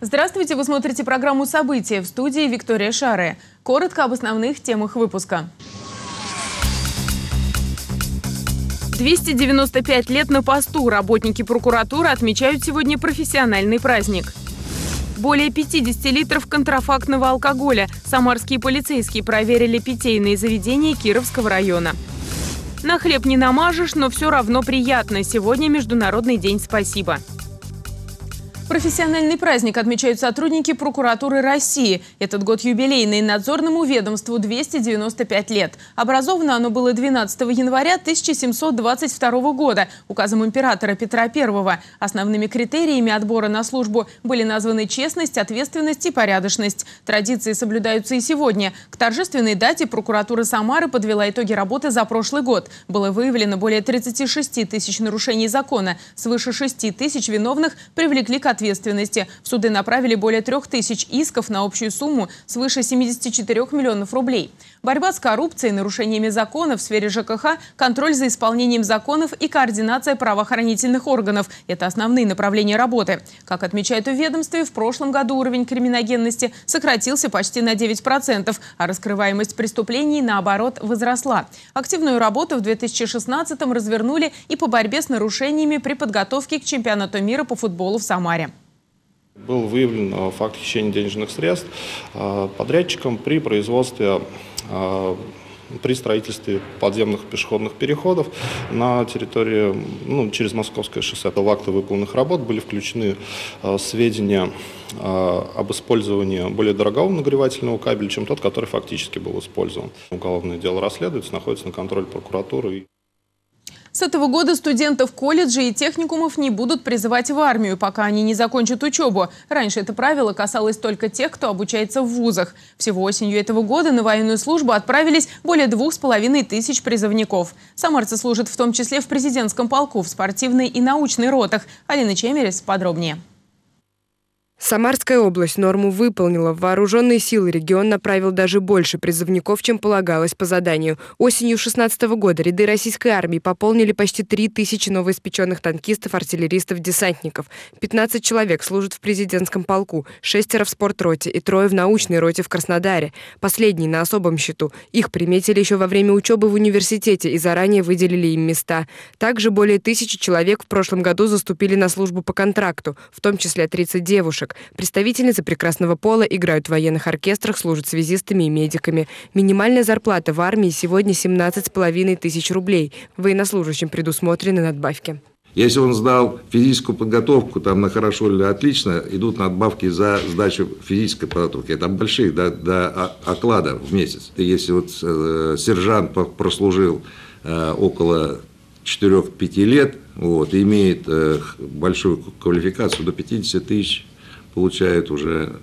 Здравствуйте, вы смотрите программу «События» в студии Виктория Шаре. Коротко об основных темах выпуска. 295 лет на посту. Работники прокуратуры отмечают сегодня профессиональный праздник. Более 50 литров контрафактного алкоголя. Самарские полицейские проверили питейные заведения Кировского района. На хлеб не намажешь, но все равно приятно. Сегодня Международный день спасибо. Профессиональный праздник отмечают сотрудники прокуратуры России. Этот год юбилейный. Надзорному ведомству 295 лет. Образовано оно было 12 января 1722 года указом императора Петра I. Основными критериями отбора на службу были названы честность, ответственность и порядочность. Традиции соблюдаются и сегодня. К торжественной дате прокуратура Самары подвела итоги работы за прошлый год. Было выявлено более 36 тысяч нарушений закона. Свыше 6 тысяч виновных привлекли к ответственности. В суды направили более трех тысяч исков на общую сумму свыше 74 миллионов рублей. Борьба с коррупцией, нарушениями закона в сфере ЖКХ, контроль за исполнением законов и координация правоохранительных органов – это основные направления работы. Как отмечают в ведомстве, в прошлом году уровень криминогенности сократился почти на 9%, а раскрываемость преступлений, наоборот, возросла. Активную работу в 2016-м развернули и по борьбе с нарушениями при подготовке к чемпионату мира по футболу в Самаре. Был выявлен э, факт хищения денежных средств э, подрядчиком при производстве э, при строительстве подземных пешеходных переходов на территории, ну, через Московское шоссе. В акты выполненных работ были включены сведения об использовании более дорогого нагревательного кабеля, чем тот, который фактически был использован. Уголовное дело расследуется, находится на контроле прокуратуры. С этого года студентов колледжей и техникумов не будут призывать в армию, пока они не закончат учебу. Раньше это правило касалось только тех, кто обучается в вузах. Всего осенью этого года на военную службу отправились более двух с половиной тысяч призывников. Самарцы служат в том числе в президентском полку, в спортивной и научной ротах. Алина Чемерец подробнее. Самарская область норму выполнила. Вооруженные силы регион направил даже больше призывников, чем полагалось по заданию. Осенью 2016 года ряды российской армии пополнили почти 3 тысячи новоиспеченных танкистов, артиллеристов, десантников. 15 человек служат в президентском полку, шестеро в спортроте и трое в научной роте в Краснодаре. Последние на особом счету. Их приметили еще во время учебы в университете и заранее выделили им места. Также более тысячи человек в прошлом году заступили на службу по контракту, в том числе 30 девушек. Представительницы прекрасного пола играют в военных оркестрах, служат связистами и медиками. Минимальная зарплата в армии сегодня 17,5 тысяч рублей. Военнослужащим предусмотрены надбавки. Если он сдал физическую подготовку, там на хорошо или отлично, идут надбавки за сдачу физической подготовки. Это большие, до, до оклада в месяц. Если вот э, сержант прослужил э, около 4-5 лет, вот, имеет э, большую квалификацию до 50 тысяч получают уже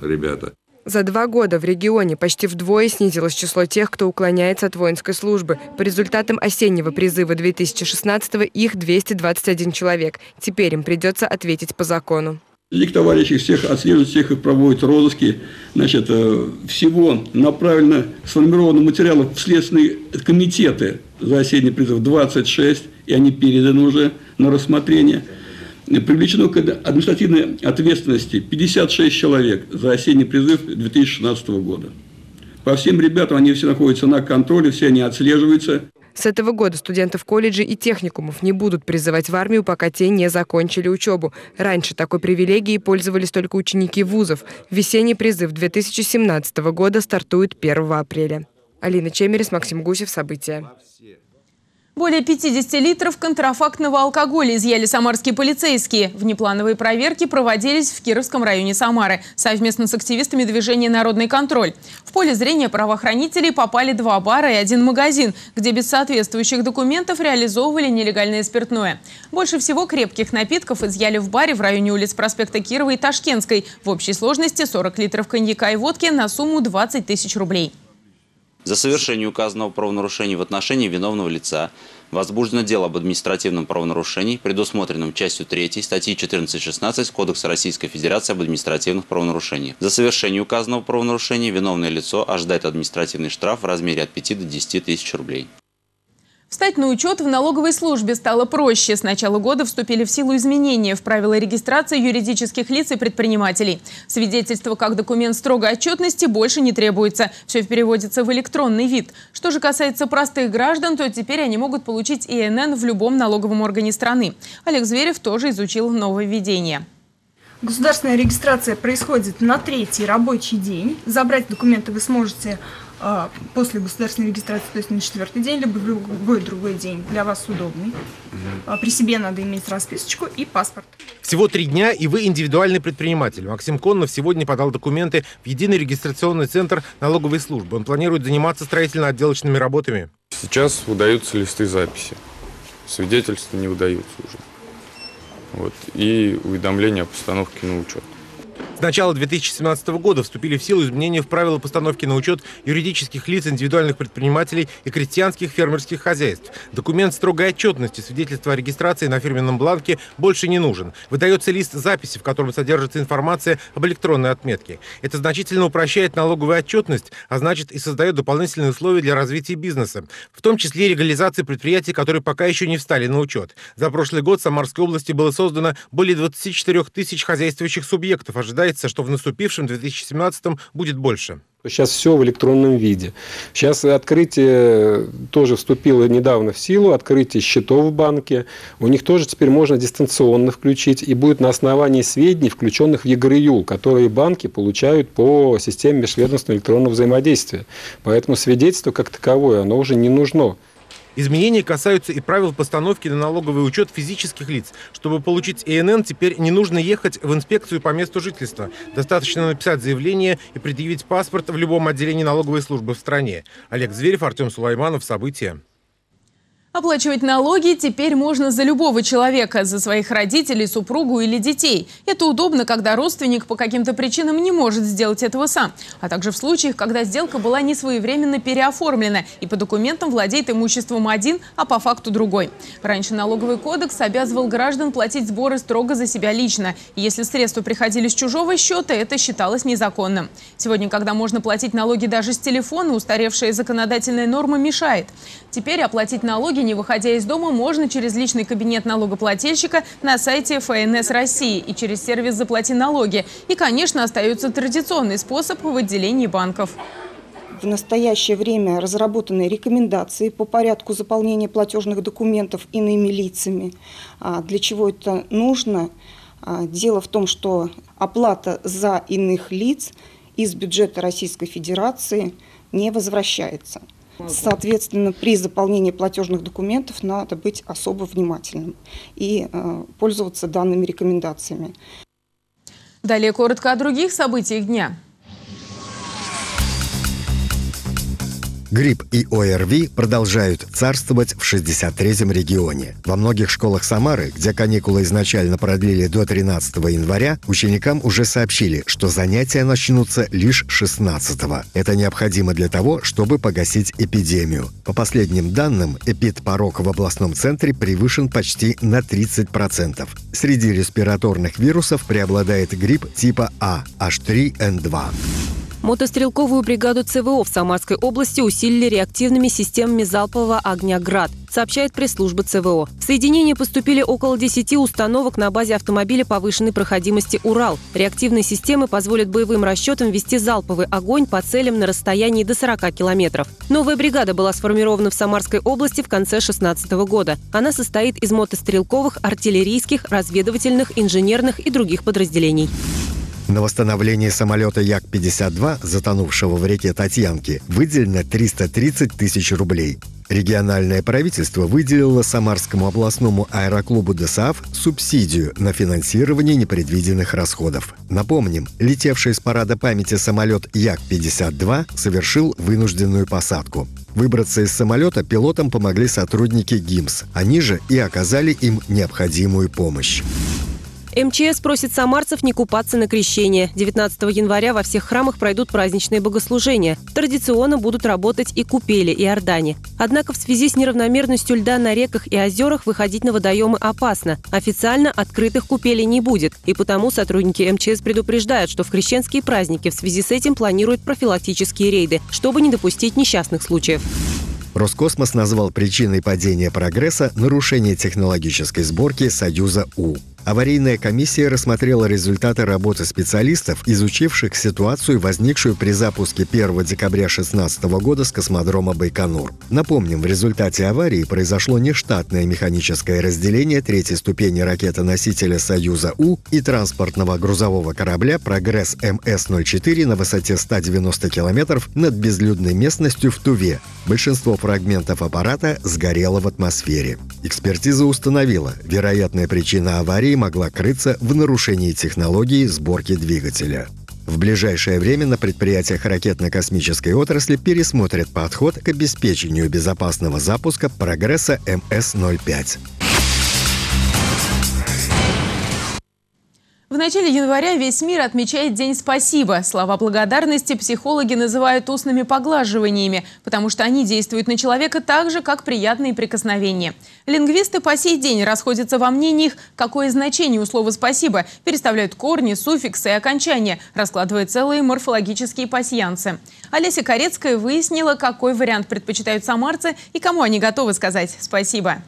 ребята. За два года в регионе почти вдвое снизилось число тех, кто уклоняется от воинской службы. По результатам осеннего призыва 2016-го их 221 человек. Теперь им придется ответить по закону. Их товарищи всех отслеживают, всех их проводят розыски. Значит, э, всего направлено сформировано материалов в следственные комитеты за осенний призыв 26, и они переданы уже на рассмотрение привлечено к административной ответственности 56 человек за осенний призыв 2016 года. По всем ребятам они все находятся на контроле, все они отслеживаются. С этого года студентов колледжей и техникумов не будут призывать в армию, пока те не закончили учебу. Раньше такой привилегией пользовались только ученики вузов. Весенний призыв 2017 года стартует 1 апреля. Алина Чемерис, Максим Гусев. События. Более 50 литров контрафактного алкоголя изъяли самарские полицейские. Внеплановые проверки проводились в Кировском районе Самары совместно с активистами движения «Народный контроль». В поле зрения правоохранителей попали два бара и один магазин, где без соответствующих документов реализовывали нелегальное спиртное. Больше всего крепких напитков изъяли в баре в районе улиц проспекта Кирова и Ташкентской. В общей сложности 40 литров коньяка и водки на сумму 20 тысяч рублей. За совершение указанного правонарушения в отношении виновного лица возбуждено дело об административном правонарушении, предусмотренном частью 3 статьи 14.16 Кодекса Российской Федерации об административных правонарушениях. За совершение указанного правонарушения виновное лицо ожидает административный штраф в размере от 5 до 10 тысяч рублей. Встать на учет в налоговой службе стало проще. С начала года вступили в силу изменения в правила регистрации юридических лиц и предпринимателей. Свидетельство как документ строгой отчетности больше не требуется. Все переводится в электронный вид. Что же касается простых граждан, то теперь они могут получить ИНН в любом налоговом органе страны. Олег Зверев тоже изучил нововведение. Государственная регистрация происходит на третий рабочий день. Забрать документы вы сможете после государственной регистрации, то есть на четвертый день, либо в любой другой день для вас удобный. Угу. При себе надо иметь расписочку и паспорт. Всего три дня, и вы индивидуальный предприниматель. Максим Коннов сегодня подал документы в Единый регистрационный центр налоговой службы. Он планирует заниматься строительно-отделочными работами. Сейчас выдаются листы записи. Свидетельства не выдаются уже. Вот. И уведомления о постановке на учет. С начала 2017 года вступили в силу изменения в правила постановки на учет юридических лиц, индивидуальных предпринимателей и крестьянских фермерских хозяйств. Документ строгой отчетности, свидетельство о регистрации на фирменном бланке больше не нужен. Выдается лист записи, в котором содержится информация об электронной отметке. Это значительно упрощает налоговую отчетность, а значит и создает дополнительные условия для развития бизнеса, в том числе легализации предприятий, которые пока еще не встали на учет. За прошлый год в Самарской области было создано более 24 тысяч хозяйствующих субъектов, ожидая ожидается, что в наступившем 2017 будет больше. Сейчас все в электронном виде. Сейчас открытие тоже вступило недавно в силу, открытие счетов в банке. У них тоже теперь можно дистанционно включить и будет на основании сведений, включенных в ЕГРЮЛ, которые банки получают по системе межведомственного электронного взаимодействия. Поэтому свидетельство как таковое, оно уже не нужно. Изменения касаются и правил постановки на налоговый учет физических лиц. Чтобы получить ИНН, теперь не нужно ехать в инспекцию по месту жительства. Достаточно написать заявление и предъявить паспорт в любом отделении налоговой службы в стране. Олег Зверев, Артем Сулайманов. События. Оплачивать налоги теперь можно за любого человека, за своих родителей, супругу или детей. Это удобно, когда родственник по каким-то причинам не может сделать этого сам, а также в случаях, когда сделка была не своевременно переоформлена и по документам владеет имуществом один, а по факту другой. Раньше налоговый кодекс обязывал граждан платить сборы строго за себя лично. И если средства приходили с чужого счета, это считалось незаконным. Сегодня, когда можно платить налоги даже с телефона, устаревшая законодательная норма мешает. Теперь оплатить налоги не выходя из дома, можно через личный кабинет налогоплательщика на сайте ФНС России и через сервис «Заплати налоги». И, конечно, остается традиционный способ в отделении банков. В настоящее время разработаны рекомендации по порядку заполнения платежных документов иными лицами. А для чего это нужно? А, дело в том, что оплата за иных лиц из бюджета Российской Федерации не возвращается. Соответственно, при заполнении платежных документов надо быть особо внимательным и э, пользоваться данными рекомендациями. Далее коротко о других событиях дня. Грипп и ОРВИ продолжают царствовать в 63-м регионе. Во многих школах Самары, где каникулы изначально продлили до 13 января, ученикам уже сообщили, что занятия начнутся лишь 16 -го. Это необходимо для того, чтобы погасить эпидемию. По последним данным, эпидпорог в областном центре превышен почти на 30%. Среди респираторных вирусов преобладает грипп типа А, H3N2. Мотострелковую бригаду ЦВО в Самарской области усилили реактивными системами залпового огня «Град», сообщает пресс-служба ЦВО. В соединение поступили около 10 установок на базе автомобиля повышенной проходимости «Урал». Реактивные системы позволят боевым расчетам вести залповый огонь по целям на расстоянии до 40 километров. Новая бригада была сформирована в Самарской области в конце 2016 года. Она состоит из мотострелковых, артиллерийских, разведывательных, инженерных и других подразделений. На восстановление самолета Як-52, затонувшего в реке Татьянки, выделено 330 тысяч рублей. Региональное правительство выделило Самарскому областному аэроклубу ДСАФ субсидию на финансирование непредвиденных расходов. Напомним, летевший с парада памяти самолет Як-52 совершил вынужденную посадку. Выбраться из самолета пилотам помогли сотрудники ГИМС. Они же и оказали им необходимую помощь. МЧС просит самарцев не купаться на крещение. 19 января во всех храмах пройдут праздничные богослужения. Традиционно будут работать и купели, и ордане. Однако в связи с неравномерностью льда на реках и озерах выходить на водоемы опасно. Официально открытых купелей не будет. И потому сотрудники МЧС предупреждают, что в крещенские праздники в связи с этим планируют профилактические рейды, чтобы не допустить несчастных случаев. Роскосмос назвал причиной падения прогресса нарушение технологической сборки «Союза У». Аварийная комиссия рассмотрела результаты работы специалистов, изучивших ситуацию, возникшую при запуске 1 декабря 2016 года с космодрома Байконур. Напомним, в результате аварии произошло нештатное механическое разделение третьей ступени ракеты-носителя «Союза-У» и транспортного грузового корабля «Прогресс МС-04» на высоте 190 километров над безлюдной местностью в Туве. Большинство фрагментов аппарата сгорело в атмосфере. Экспертиза установила, вероятная причина аварии могла крыться в нарушении технологии сборки двигателя. В ближайшее время на предприятиях ракетно-космической отрасли пересмотрят подход к обеспечению безопасного запуска прогресса МС-05. В начале января весь мир отмечает День спасибо. Слова благодарности психологи называют устными поглаживаниями, потому что они действуют на человека так же, как приятные прикосновения. Лингвисты по сей день расходятся во мнениях, какое значение у слова «спасибо», переставляют корни, суффиксы и окончания, раскладывая целые морфологические пасьянцы. Олеся Корецкая выяснила, какой вариант предпочитают самарцы и кому они готовы сказать «спасибо».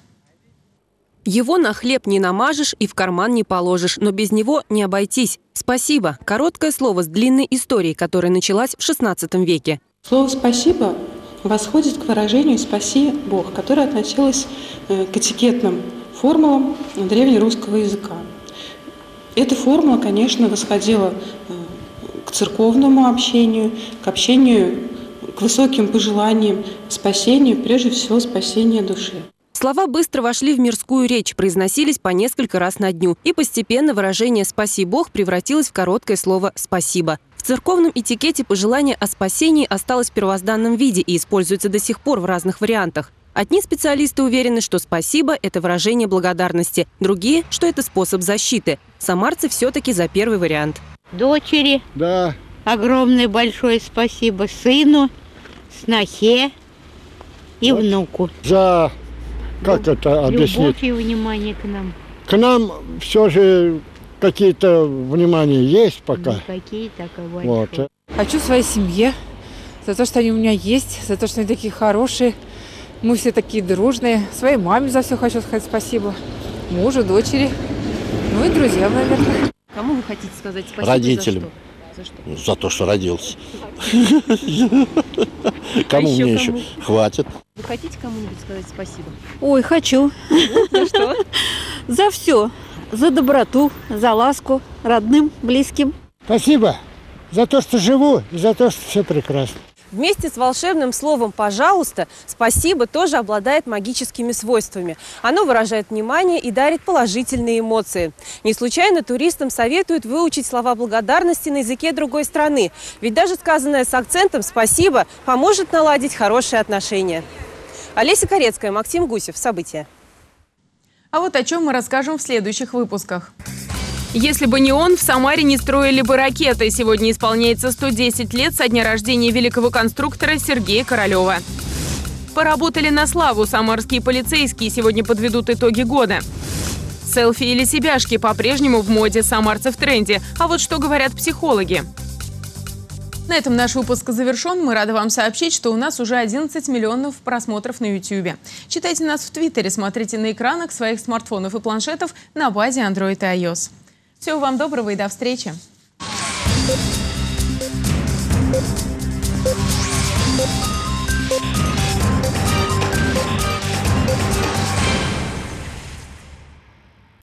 Его на хлеб не намажешь и в карман не положишь, но без него не обойтись. Спасибо – короткое слово с длинной историей, которая началась в XVI веке. Слово «спасибо» восходит к выражению «спаси Бог», которое относилось э, к этикетным формулам древнерусского языка. Эта формула, конечно, восходила э, к церковному общению, к общению, к высоким пожеланиям, спасению, прежде всего, спасения души. Слова быстро вошли в мирскую речь, произносились по несколько раз на дню. И постепенно выражение «спаси Бог» превратилось в короткое слово «спасибо». В церковном этикете пожелание о спасении осталось в первозданном виде и используется до сих пор в разных вариантах. Одни специалисты уверены, что «спасибо» – это выражение благодарности, другие, что это способ защиты. Самарцы все-таки за первый вариант. Дочери. Да. Огромное большое спасибо сыну, снохе и вот. внуку. За как это объяснить? Любовь и внимание к нам. К нам все же какие-то внимания есть пока. Не какие, так и большие. Вот. Хочу своей семье, за то, что они у меня есть, за то, что они такие хорошие. Мы все такие дружные. Своей маме за все хочу сказать спасибо. Мужу, дочери. Ну и друзьям, наверное. Кому вы хотите сказать спасибо? Родителям. За что? За, за то, что родился. Кому А мне еще? Хватит. Вы хотите кому-нибудь сказать спасибо? Ой, хочу. За что? За все. За доброту, за ласку родным, близким. Спасибо за то, что живу и за то, что все прекрасно. Вместе с волшебным словом «пожалуйста» «спасибо» тоже обладает магическими свойствами. Оно выражает внимание и дарит положительные эмоции. Не случайно туристам советуют выучить слова благодарности на языке другой страны. Ведь даже сказанное с акцентом «спасибо» поможет наладить хорошие отношения. Олеся Корецкая, Максим Гусев. События. А вот о чем мы расскажем в следующих выпусках. Если бы не он, в Самаре не строили бы ракеты. Сегодня исполняется 110 лет со дня рождения великого конструктора Сергея Королева. Поработали на славу. Самарские полицейские сегодня подведут итоги года. Селфи или себяшки по-прежнему в моде, самарцы в тренде. А вот что говорят психологи. На этом наш выпуск завершен. Мы рады вам сообщить, что у нас уже 11 миллионов просмотров на YouTube. Читайте нас в Твиттере, смотрите на экранах своих смартфонов и планшетов на базе Android и iOS. Всего вам доброго и до встречи!